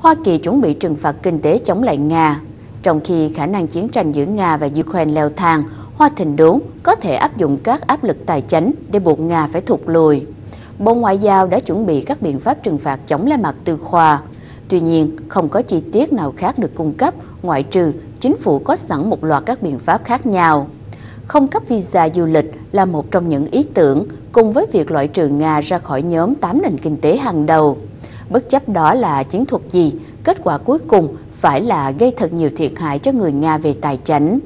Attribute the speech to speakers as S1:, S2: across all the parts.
S1: Hoa Kỳ chuẩn bị trừng phạt kinh tế chống lại Nga. Trong khi khả năng chiến tranh giữa Nga và Ukraine leo thang, Hoa Thịnh đốn có thể áp dụng các áp lực tài chính để buộc Nga phải thụt lùi. Bộ Ngoại giao đã chuẩn bị các biện pháp trừng phạt chống La mặt Tư Khoa. Tuy nhiên, không có chi tiết nào khác được cung cấp, ngoại trừ chính phủ có sẵn một loạt các biện pháp khác nhau. Không cấp visa du lịch là một trong những ý tưởng cùng với việc loại trừ Nga ra khỏi nhóm 8 nền kinh tế hàng đầu. Bất chấp đó là chiến thuật gì, kết quả cuối cùng phải là gây thật nhiều thiệt hại cho người Nga về tài chính.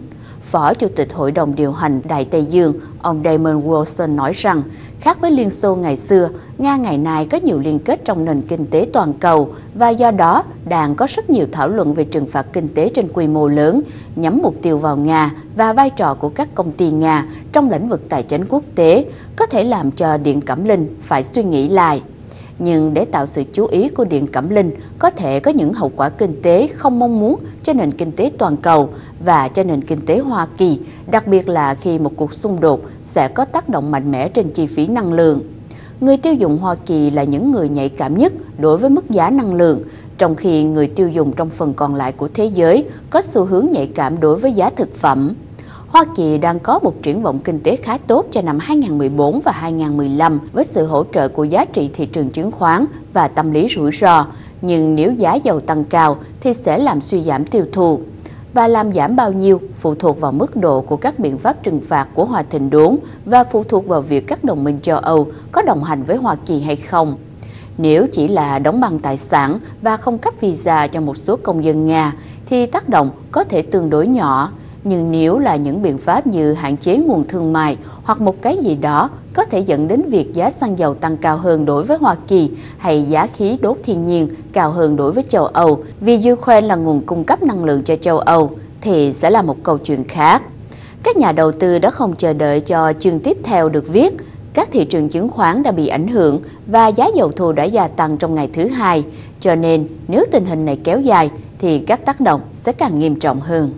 S1: Phó Chủ tịch Hội đồng điều hành Đại Tây Dương, ông Damon Wilson nói rằng, khác với Liên Xô ngày xưa, Nga ngày nay có nhiều liên kết trong nền kinh tế toàn cầu và do đó đang có rất nhiều thảo luận về trừng phạt kinh tế trên quy mô lớn nhắm mục tiêu vào Nga và vai trò của các công ty Nga trong lĩnh vực tài chính quốc tế có thể làm cho Điện Cẩm Linh phải suy nghĩ lại nhưng để tạo sự chú ý của Điện Cẩm Linh có thể có những hậu quả kinh tế không mong muốn cho nền kinh tế toàn cầu và cho nền kinh tế Hoa Kỳ, đặc biệt là khi một cuộc xung đột sẽ có tác động mạnh mẽ trên chi phí năng lượng. Người tiêu dùng Hoa Kỳ là những người nhạy cảm nhất đối với mức giá năng lượng, trong khi người tiêu dùng trong phần còn lại của thế giới có xu hướng nhạy cảm đối với giá thực phẩm. Hoa Kỳ đang có một triển vọng kinh tế khá tốt cho năm 2014 và 2015 với sự hỗ trợ của giá trị thị trường chứng khoán và tâm lý rủi ro. Nhưng nếu giá dầu tăng cao thì sẽ làm suy giảm tiêu thụ. Và làm giảm bao nhiêu phụ thuộc vào mức độ của các biện pháp trừng phạt của Hòa Thịnh Đốn và phụ thuộc vào việc các đồng minh châu Âu có đồng hành với Hoa Kỳ hay không. Nếu chỉ là đóng băng tài sản và không cấp visa cho một số công dân Nga, thì tác động có thể tương đối nhỏ nhưng nếu là những biện pháp như hạn chế nguồn thương mại hoặc một cái gì đó có thể dẫn đến việc giá xăng dầu tăng cao hơn đối với Hoa Kỳ hay giá khí đốt thiên nhiên cao hơn đối với châu Âu, vì Ukraine là nguồn cung cấp năng lượng cho châu Âu, thì sẽ là một câu chuyện khác. Các nhà đầu tư đã không chờ đợi cho chương tiếp theo được viết. Các thị trường chứng khoán đã bị ảnh hưởng và giá dầu thô đã gia tăng trong ngày thứ hai. Cho nên, nếu tình hình này kéo dài, thì các tác động sẽ càng nghiêm trọng hơn.